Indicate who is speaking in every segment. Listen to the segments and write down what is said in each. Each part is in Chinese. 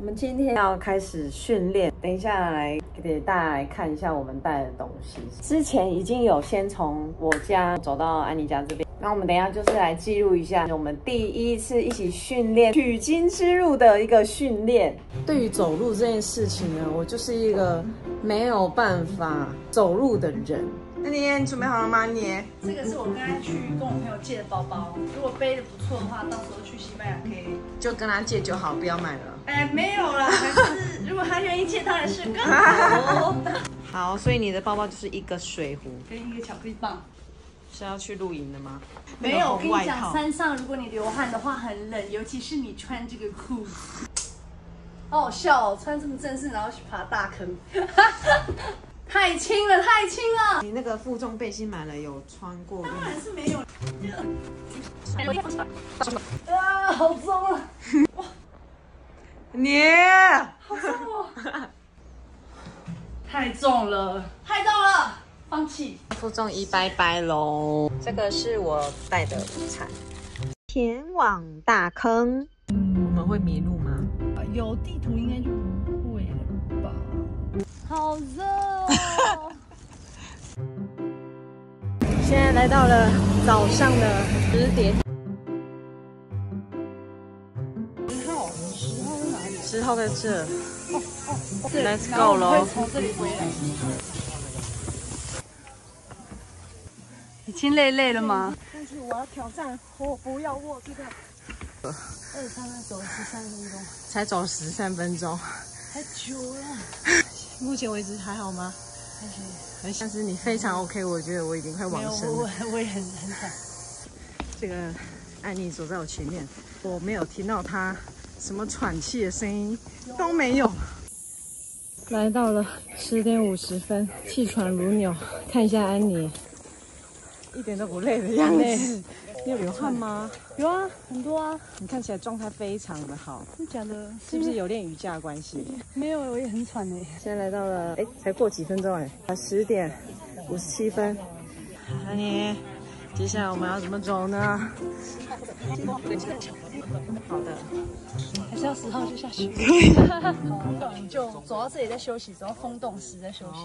Speaker 1: 我们今天要开始训练，等一下来给大家来看一下我们带的东西。之前已经有先从我家走到安妮家这边，那我们等一下就是来记录一下我们第一次一起训练取经之路的一个训练。对于走路这件事情呢，我就是一个没有办法走路的人。那你你准备好了吗？你
Speaker 2: 这个是我刚才去跟我朋友借的包包，如果背的不错的话，到时候去西班牙可以。
Speaker 1: 就跟他借就好，不要买了。
Speaker 2: 哎，没有啦，还是如果他愿意借，当然是更好。
Speaker 1: 好，所以你的包包就是一个水壶，
Speaker 2: 跟一个巧克力棒。
Speaker 1: 是要去露营的吗？
Speaker 2: 没有，我跟你讲，山上如果你流汗的话很冷，尤其是你穿这个裤子。好好笑哦，穿这么正式，然后去爬大坑。太轻了，太轻了！
Speaker 1: 你那个负重背心买了有穿过？
Speaker 2: 当然是没有。啊，好重啊！哇，
Speaker 1: 你
Speaker 2: 好重哦！太重了，太重了，放弃。
Speaker 1: 负重一拜拜喽！这个是我带的午餐。前往大坑，嗯我们会迷路吗？
Speaker 2: 有地图应该就不会了吧？好热。
Speaker 1: 现在来到了早上的十点。
Speaker 2: 哪里？
Speaker 1: 十号在这。哦
Speaker 2: 哦
Speaker 1: ，Let's go 喽！
Speaker 2: 从这里回来。已经累累了吗？
Speaker 1: 但是我要挑战，我不要握这个。
Speaker 2: 二三分走十三分钟。
Speaker 1: 才走十三分钟。
Speaker 2: 太久了。
Speaker 1: 目前为止还好吗？
Speaker 2: 还行。
Speaker 1: 很像是你非常 OK，我觉得我已经快往生了。
Speaker 2: 我我也很很惨。
Speaker 1: 这个安妮走在我前面，我没有听到她什么喘气的声音，都没有。来到了十点五十分，气喘如牛。看一下安妮，一点都不累的样子。你有流汗吗？
Speaker 2: 有啊，很多啊。
Speaker 1: 你看起来状态非常的好。
Speaker 2: 真的假的？
Speaker 1: 是不是有练瑜伽的关系？
Speaker 2: 没有，我也很喘哎。
Speaker 1: 现在来到了，哎，才过几分钟哎，啊，十点五十七分。安妮，接下来我们要怎么走呢？好的，
Speaker 2: 还是要十号就下去。就走到这里再休息，走到风洞石再休息。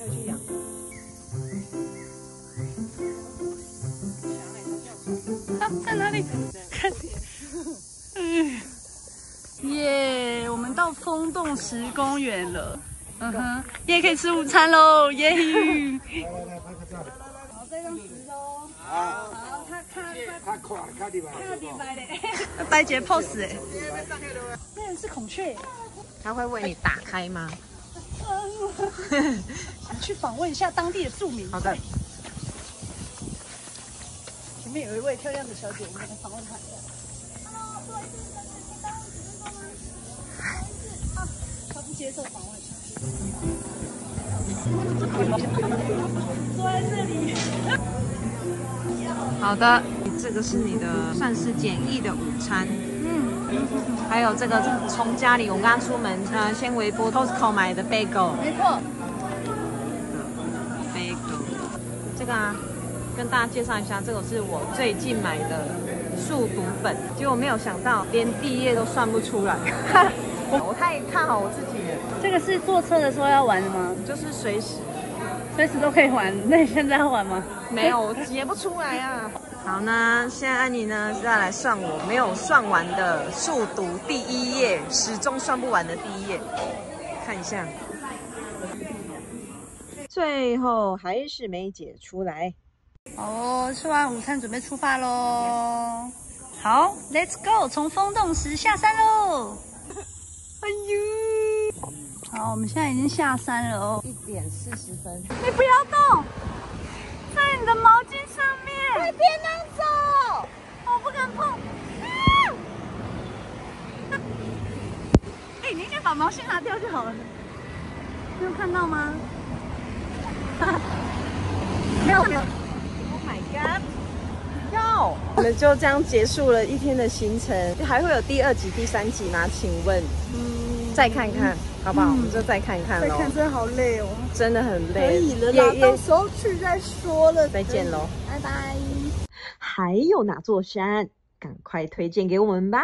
Speaker 1: 要去养。
Speaker 2: 在哪里？看你。嗯，耶！我们到风洞石公园了。嗯哼，也可以吃午餐喽，耶！好，再上石喽。好，他他他快，快点吧。快点来嘞！呆姐 pose 哎。那人是孔雀。
Speaker 1: 他会为你打开吗？
Speaker 2: 想去访问一下当地的住民。
Speaker 1: 好的。
Speaker 2: 前面有一位漂亮的小姐，我们来访问她一下。Hello，不好意思，小姐，请到五十分钟吗？不好意思啊，她不接受访问。坐在这里。
Speaker 1: 好的，这个是你的算是简易的午餐。嗯。还有这个从家里我们刚刚出门，呃，先微波 Costco 买的 bagel。
Speaker 2: 没错。
Speaker 1: bagel。这个啊。跟大家介绍一下，这个是我最近买的速读本，结果没有想到连第一页都算不出来，我太看好我自己了。
Speaker 2: 这个是坐车的时候要玩的吗？
Speaker 1: 就是随时，
Speaker 2: 随时都可以玩。那你现在要玩吗？
Speaker 1: 没有，我解不出来啊。好呢，现在安妮呢是要来算我没有算完的数读第一页，始终算不完的第一页，看一下，最后还是没解出来。
Speaker 2: 哦，吃完午餐准备出发喽！好，Let's go，从风洞石下山喽！哎呦，好，我们现在已经下山了哦。
Speaker 1: 一点四十分，
Speaker 2: 你不要动，在你的毛巾上面，
Speaker 1: 快别拿走，
Speaker 2: 我不敢碰。哎，你应该把毛线拿掉就好了。你有看到吗？没 有没有。
Speaker 1: my god，我们就这样结束了一天的行程，还会有第二集、第三集吗？请问，嗯，再看看好不好？我们就再看看喽。
Speaker 2: 再看真的好累哦，
Speaker 1: 真的很累。
Speaker 2: 可以了啦，到时候去再说了。
Speaker 1: 再见喽，
Speaker 2: 拜拜。
Speaker 1: 还有哪座山？赶快推荐给我们吧。